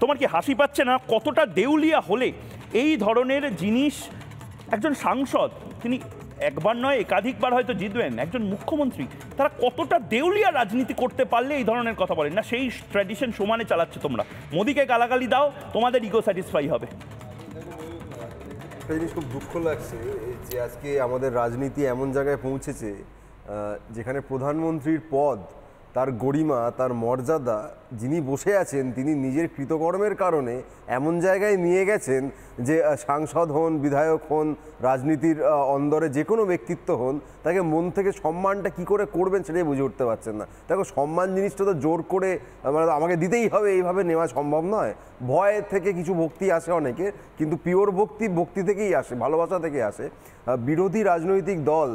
তোমার কি হাসি পাচ্ছে না? কতটা দেউলিয়া হলে? এই ধরনের জিনিস একজন সাংসদ, তিনি একবার নয়, একাধিকবার হয়তো জিতবেন, একজন মুখ্যমন্ত্রী, তারা কতটা দেউলিয়া রাজনীতি করতে পারলে এই ধরনের কথা বলেন? না, সেই ট্র্যাডিশন সমানে চালাচ্ছে তোমরা। মোদিকে গালাগালি দাও, তোমাদের ইগো স্যাটিসফাই হবে। একটা জিনিস খুব দুঃখ লাগছে, যে আজকে আমাদের রাজনীতি এমন জায়গায় পৌঁছেছে যেখানে প্রধানমন্ত্রীর পদ তার গরিমা, তার মর্যাদা যিনি বসে আছেন, তিনি নিজের কৃতকর্মের কারণে এমন জায়গায় নিয়ে গেছেন যে সাংসদ হন, বিধায়ক হন, রাজনীতির অন্দরে যে কোনো ব্যক্তিত্ব হন, তাকে মন থেকে সম্মানটা কি করে করবেন সেটাই বুঝে উঠতে পারছেন না। দেখো, সম্মান জিনিসটা তো জোর করে মানে আমাকে দিতেই হবে, এইভাবে নেওয়া সম্ভব নয়। ভয় থেকে কিছু ভক্তি আসে অনেকে কিন্তু পিওর ভক্তি ভক্তি থেকেই আসে, ভালোবাসা থেকে আসে। বিরোধী রাজনৈতিক দল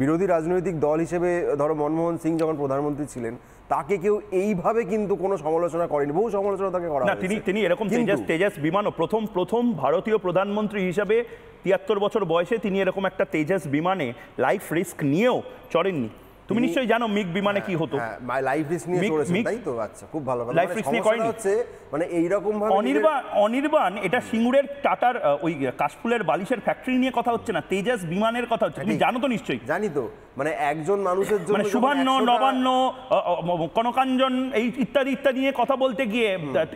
বিরোধী রাজনৈতিক দল হিসেবে ধরো মনমোহন সিং যখন প্রধানমন্ত্রী ছিলেন তাকে কেউ এইভাবে কিন্তু কোনো সমালোচনা করেনি। বহু সমালোচনা তাকে করা না তিনি তিনি এরকম তেজাস তেজাস বিমানও প্রথম প্রথম ভারতীয় প্রধানমন্ত্রী হিসাবে তিয়াত্তর বছর বয়সে তিনি এরকম একটা তেজাস বিমানে লাইফ রিস্ক নিয়েও চড়েননি। তুমি নিশ্চয়ই জানো মিগ বিমানে কি হতো। হ্যাঁ মাই লাইফ রিস্ক নিয়ে মিক- তাই তো? আচ্ছা খুব ভালো কথা। Life মানে নিয়ে সমস্যাটা হচ্ছে মানে এইরকম ভাবে অনির্বাণ অনির্বাণ এটা সিঙ্গুরের টাটার ওই কাশফুলের বালিশের ফ্যাক্টরি নিয়ে কথা হচ্ছে না তেজাস বিমানের কথা হচ্ছে। তুমি জানো তো নিশ্চয়ই। জানি তো। মানে একজন মানুষের জন্য মানে 100টা নবান্ন কনকাঞ্জন এই ইত্যাদি ইত্যাদি নিয়ে কথা বলতে গিয়ে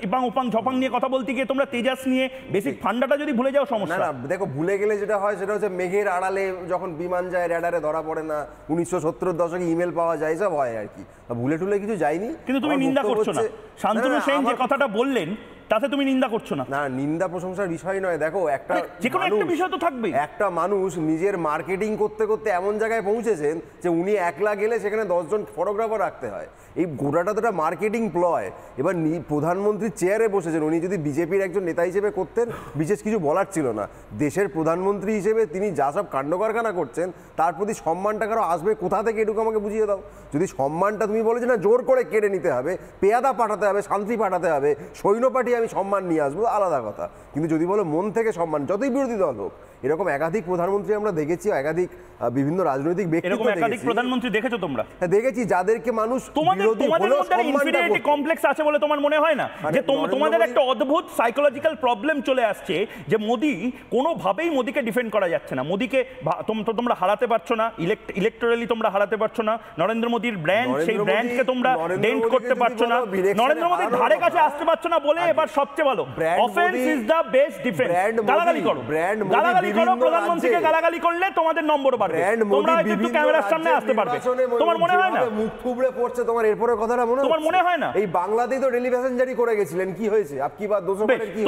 ইপাং উপাং ঝপাং নিয়ে কথা বলতে গিয়ে তোমরা তেজাস নিয়ে বেসিক ফান্ডাটা যদি ভুলে যাও সমস্যা। না দেখো ভুলে গেলে যেটা হয় সেটা হচ্ছে মেঘের আড়ালে যখন বিমান যায় রেডারে ধরা পড়ে না উনিশশো সত্তর দশকে ইমেল পাওয়া যায় সব হয় আর কি। ভুলে টুলে কিছু যায়নি। কিন্তু তুমি নিন্দা করছ না। শান্তনু সেন যে কথাটা বললেন তাতে তুমি নিন্দা করছ না। না নিন্দা প্রশংসার বিষয় নয়। দেখো একটা যে কোনো একটা বিষয় তো থাকবেই। একটা মানুষ নিজের মার্কেটিং করতে করতে এমন জায়গায় পৌঁছেছেন যে উনি একলা গেলে সেখানে দশজন ফটোগ্রাফার রাখতে হয়। এই গোটাটা তো একটা মার্কেটিং প্লয় এবার প্রধানমন্ত্রী চেয়ারে বসেছেন। উনি যদি বিজেপির একজন নেতা হিসেবে করতেন বিশেষ কিছু বলার ছিল না। দেশের প্রধানমন্ত্রী হিসেবে তিনি যা সব কাণ্ড কারখানা করছেন তার প্রতি সম্মানটা কারও আসবে কোথা থেকে এটুকু আমাকে বুঝিয়ে দাও? যদি সম্মানটা তুমি বলে যে না জোর করে কেড়ে নিতে হবে পেয়াদা পাঠাতে হবে শান্তি পাঠাতে হবে সৈন্য পাঠিয়ে আমি সম্মান নিয়ে আসব, আলাদা কথা। কিন্তু যদি বলো মন থেকে সম্মান, যতই বিরোধী দল হোক এরকম একাধিক প্রধানমন্ত্রী আমরা দেখেছি একাধিক বিভিন্ন রাজনৈতিক ব্যক্তিত্ব এরকম একাধিক প্রধানমন্ত্রী দেখেছ তোমরা? হ্যাঁ, দেখেছি যাদেরকে মানুষ তোমাদের তোমাদের মধ্যে করতো। কমপ্লেক্স আছে বলে তোমার মনে হয় না? যে তোমাদের একটা অদ্ভুত সাইকোলজিক্যাল প্রবলেম চলে আসছে যে মোদি কোনোভাবেই মোদিকে ডিফেন্ড করা যাচ্ছে না। মোদিকে তোমরা হারাতে পারছ না ইলেকটোরালি তোমরা হারাতে পারছ না। নরেন্দ্র মোদীর ব্র্যান্ড সেই ব্র্যান্ডকে তোমরা ডেন্ট করতে পারছ না। নরেন্দ্র মোদীর ধারে কাছে আসতে পারছ না বলে এবার সবচেয়ে ভালো। Offence is the best defence গালাগালি করো। গালাগালি করো প্রধানমন্ত্রীকে গালাগালি করলে তোমাদের নম্বর বাড়বে। তোমরা হয়তো একটু ক্যামেরার সামনে আসতে পারবে। তোমার মনে হয় না? মুখ থুবড়ে পড়ছে তোমার এরপরে কথাটা মনে তোমার মনে হয় না? এই বাংলাতেই তো রেলি প্যাসেঞ্জারি করে গেছিলেন কি হয়েছে? আপনি বা দোষ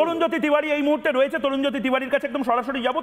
তরুণ জ্যোতি তিওয়ারি এই মুহূর্তে রয়েছে তরুণ জ্যোতি তিওয়ারির কাছে একদম সরাসরি যাব।